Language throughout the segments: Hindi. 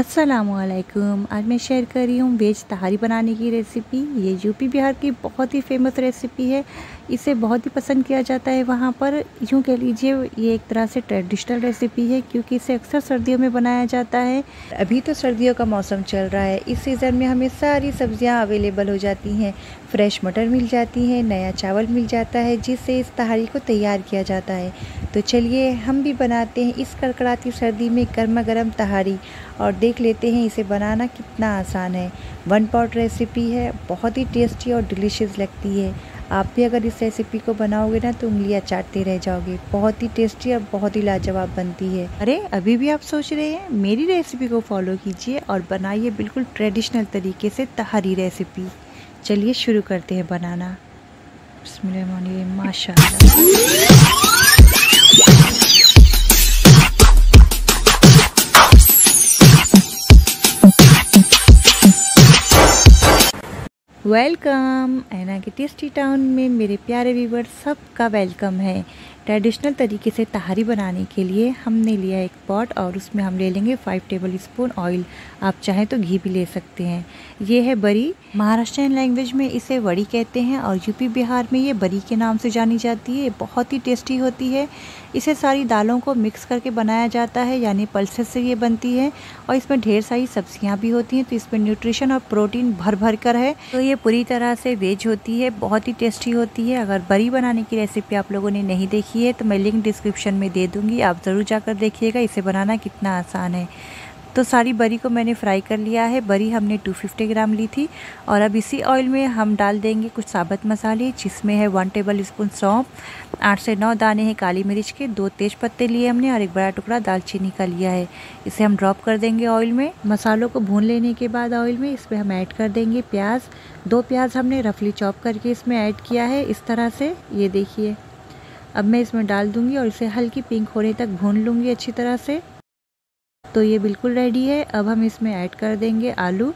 असलकुम आज मैं शेयर कर रही हूँ वेज तहारी बनाने की रेसिपी ये यूपी बिहार की बहुत ही फ़ेमस रेसिपी है। इसे बहुत ही पसंद किया जाता है वहाँ पर। यूँ कह लीजिए, ये एक तरह से ट्रेडिशनल रेसिपी है, क्योंकि इसे अक्सर सर्दियों में बनाया जाता है। अभी तो सर्दियों का मौसम चल रहा है। इस सीज़न में हमें सारी सब्ज़ियाँ अवेलेबल हो जाती हैं। फ्रेश मटर मिल जाती हैं, नया चावल मिल जाता है, जिससे इस तहारी को तैयार किया जाता है। तो चलिए, हम भी बनाते हैं इस कड़कड़ाती सर्दी में गर्मा गर्म तहारी और देख लेते हैं इसे बनाना कितना आसान है। वन पॉट रेसिपी है, बहुत ही टेस्टी और डिलीशियस लगती है। आप भी अगर इस रेसिपी को बनाओगे ना तो उंगलियाँ चाटते रह जाओगे। बहुत ही टेस्टी और बहुत ही लाजवाब बनती है। अरे, अभी भी आप सोच रहे हैं? मेरी रेसिपी को फॉलो कीजिए और बनाइए बिल्कुल ट्रेडिशनल तरीके से तहारी रेसिपी चलिए शुरू करते हैं बनाना। माशा वेलकम ऐना के टेस्टी टाउन में मेरे प्यारे व्यूवर सबका वेलकम है। ट्रेडिशनल तरीके से तहारी बनाने के लिए हमने लिया एक पॉट और उसमें हम ले लेंगे फाइव टेबल स्पून ऑयल आप चाहें तो घी भी ले सकते हैं। ये है बरी। महाराष्ट्रियन लैंग्वेज में इसे वड़ी कहते हैं और यूपी बिहार में ये बरी के नाम से जानी जाती है। बहुत ही टेस्टी होती है। इसे सारी दालों को मिक्स करके बनाया जाता है, यानी पल्सेस से ये बनती है और इसमें ढेर सारी सब्ज़ियाँ भी होती हैं तो इसमें न्यूट्रिशन और प्रोटीन भर भर कर है। तो ये पूरी तरह से वेज होती है, बहुत ही टेस्टी होती है। अगर बरी बनाने की रेसिपी आप लोगों ने नहीं देखी देखी है तो मैं लिंक डिस्क्रिप्शन में दे दूँगी, आप ज़रूर जाकर देखिएगा, इसे बनाना कितना आसान है। तो सारी बरी को मैंने फ्राई कर लिया है, बरी हमने 250 ग्राम ली थी और अब इसी ऑयल में हम डाल देंगे कुछ साबत मसाले, जिसमें है वन टेबल स्पून सौंप आठ से नौ दाने हैं काली मिर्च के, दो तेज पत्ते लिए हमने और एक बड़ा टुकड़ा दालचीनी का लिया है। इसे हम ड्रॉप कर देंगे ऑयल में। मसालों को भून लेने के बाद ऑयल में इसमें हम ऐड कर देंगे प्याज। दो प्याज हमने रफली चॉप करके इसमें ऐड किया है, इस तरह से, ये देखिए। अब मैं इसमें डाल दूँगी और इसे हल्की पिंक होने तक भून लूँगी अच्छी तरह से। तो ये बिल्कुल रेडी है। अब हम इसमें ऐड कर देंगे आलू।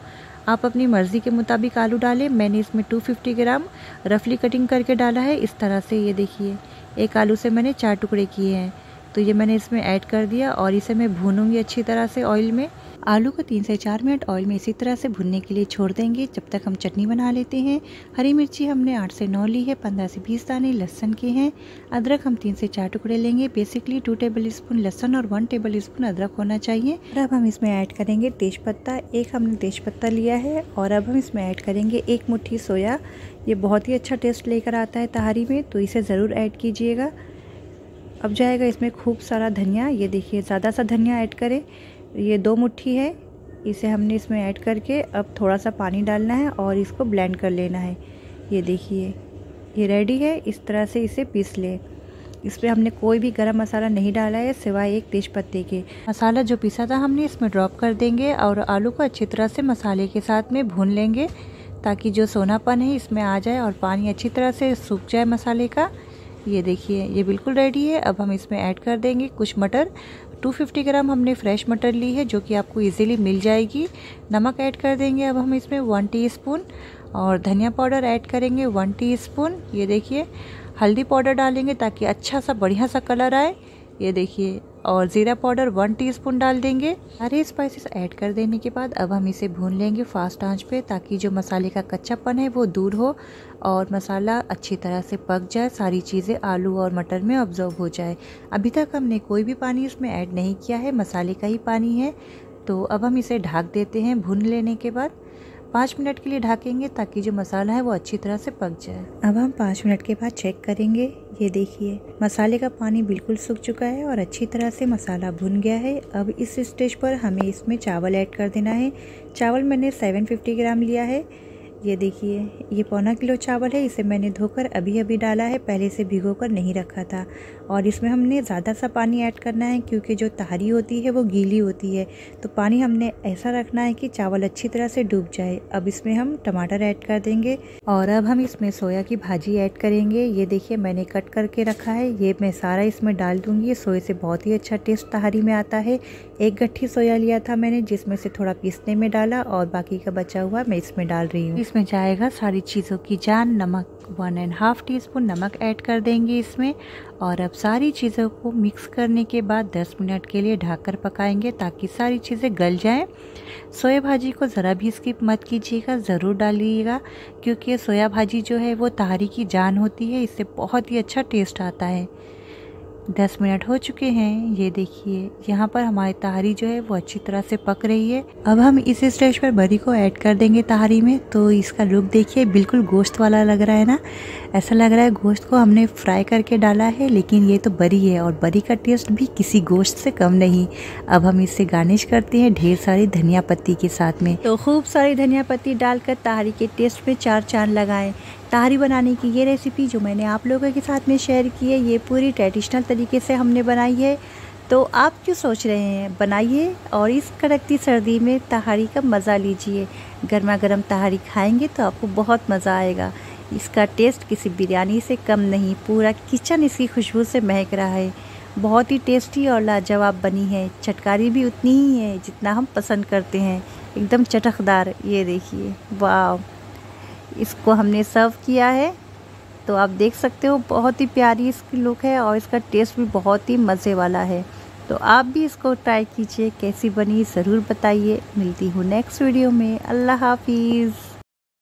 आप अपनी मर्ज़ी के मुताबिक आलू डालें। मैंने इसमें 250 ग्राम रफली कटिंग करके डाला है। इस तरह से ये देखिए, एक आलू से मैंने चार टुकड़े किए हैं। तो ये मैंने इसमें ऐड कर दिया और इसे मैं भूनूँगी अच्छी तरह से ऑयल में। आलू को तीन से चार मिनट ऑयल में इसी तरह से भुनने के लिए छोड़ देंगे। जब तक हम चटनी बना लेते हैं, हरी मिर्ची हमने आठ से नौ ली है, पंद्रह से बीस दाने लहसन के हैं। अदरक हम तीन से चार टुकड़े लेंगे। बेसिकली टू टेबल स्पून लहसन और वन टेबल स्पून अदरक होना चाहिए। और अब हम इसमें ऐड करेंगे तेज पत्ता एक हमने तेज पत्ता लिया है और अब हम इसमें ऐड करेंगे एक मुट्ठी सोया। ये बहुत ही अच्छा टेस्ट लेकर आता है तहारी में तो इसे ज़रूर ऐड कीजिएगा। अब जाएगा इसमें खूब सारा धनिया। ये देखिए, ज़्यादा सा धनिया ऐड करें। ये दो मुट्ठी है, इसे हमने इसमें ऐड करके अब थोड़ा सा पानी डालना है और इसको ब्लेंड कर लेना है। ये देखिए, ये रेडी है, इस तरह से इसे पीस लें। इस पर हमने कोई भी गरम मसाला नहीं डाला है, सिवाय एक तेज पत्ते के। मसाला जो पीसा था हमने इसमें ड्रॉप कर देंगे और आलू को अच्छी तरह से मसाले के साथ में भून लेंगे, ताकि जो सोनापन है इसमें आ जाए और पानी अच्छी तरह से सूख जाए मसाले का। ये देखिए, ये बिल्कुल रेडी है। अब हम इसमें ऐड कर देंगे कुछ मटर 250 ग्राम हमने फ्रेश मटर ली है, जो कि आपको इजीली मिल जाएगी। नमक ऐड कर देंगे, अब हम इसमें वन टीस्पून और धनिया पाउडर ऐड करेंगे वन टीस्पून ये देखिए, हल्दी पाउडर डालेंगे ताकि अच्छा सा बढ़िया सा कलर आए। ये देखिए और ज़ीरा पाउडर वन टीस्पून डाल देंगे। सारे स्पाइसेस ऐड कर देने के बाद अब हम इसे भून लेंगे फास्ट आँच पे ताकि जो मसाले का कच्चापन है वो दूर हो और मसाला अच्छी तरह से पक जाए, सारी चीज़ें आलू और मटर में ऑब्ज़र्व हो जाए। अभी तक हमने कोई भी पानी इसमें ऐड नहीं किया है, मसाले का ही पानी है। तो अब हम इसे ढाक देते हैं भून लेने के बाद। पाँच मिनट के लिए ढाकेंगे ताकि जो मसाला है वो अच्छी तरह से पक जाए। अब हम पाँच मिनट के बाद चेक करेंगे। ये देखिए, मसाले का पानी बिल्कुल सूख चुका है और अच्छी तरह से मसाला भुन गया है। अब इस स्टेज पर हमें इसमें चावल ऐड कर देना है। चावल मैंने 750 ग्राम लिया है। ये देखिए, ये पौना किलो चावल है, इसे मैंने धोकर अभी अभी डाला है, पहले से भिगो कर नहीं रखा था। और इसमें हमने ज़्यादा सा पानी ऐड करना है, क्योंकि जो तहारी होती है, वो गीली होती है। तो पानी हमने ऐसा रखना है कि चावल अच्छी तरह से डूब जाए। अब इसमें हम टमाटर ऐड कर देंगे और अब हम इसमें सोया की भाजी ऐड करेंगे। ये देखिए, मैंने कट करके रखा है। ये मैं सारा इसमें डाल दूँगी। सोए से बहुत ही अच्छा टेस्ट तहारी में आता है। एक गट्ठी सोया लिया था मैंने, जिसमें से थोड़ा पीसने में डाला और बाकी का बचा हुआ मैं इसमें डाल रही हूँ। इसमें जाएगा। सारी चीज़ों की जान नमक one and half teaspoon नमक ऐड कर देंगे इसमें और अब सारी चीज़ों को मिक्स करने के बाद 10 मिनट के लिए ढककर पकाएँगे ताकि सारी चीज़ें गल जाएँ। सोया भाजी को ज़रा भी स्किप मत कीजिएगा, ज़रूर डालिएगा क्योंकि सोया भाजी जो है वो तहारी की जान होती है, इससे बहुत ही अच्छा टेस्ट आता है। दस मिनट हो चुके हैं। ये देखिए, यहाँ पर हमारी तहारी जो है वो अच्छी तरह से पक रही है। अब हम इस स्टेज पर बरी को ऐड कर देंगे तहारी में। तो इसका लुक देखिए, बिल्कुल गोश्त वाला लग रहा है ना? ऐसा लग रहा है गोश्त को हमने फ्राई करके डाला है, लेकिन ये तो बरी है और बरी का टेस्ट भी किसी गोश्त से कम नहीं। अब हम इससे गार्निश करते हैं ढेर सारी धनिया पत्ती के साथ में। तो खूब सारी धनिया पत्ती डालकर तहारी के टेस्ट में चार चाँद लगाएँ। तहारी बनाने की ये रेसिपी जो मैंने आप लोगों के साथ में शेयर की है, ये पूरी ट्रेडिशनल तरीके से हमने बनाई है। तो आप क्यों सोच रहे हैं? बनाइए और इस कड़कती सर्दी में तहारी का मज़ा लीजिए। गर्मा गर्म तहारी खाएँगे तो आपको बहुत मज़ा आएगा। इसका टेस्ट किसी बिरयानी से कम नहीं, पूरा किचन इसकी खुशबू से महक रहा है। बहुत ही टेस्टी और लाजवाब बनी है। चटकारी भी उतनी ही है जितना हम पसंद करते हैं। एकदम चटकदार, ये देखिए। वाह इसको हमने सर्व किया है। तो आप देख सकते हो, बहुत ही प्यारी इसकी लुक है और इसका टेस्ट भी बहुत ही मज़े वाला है। तो आप भी इसको ट्राई कीजिए, कैसी बनी, ज़रूर बताइए। मिलती हूँ नेक्स्ट वीडियो में। अल्लाह हाफिज़।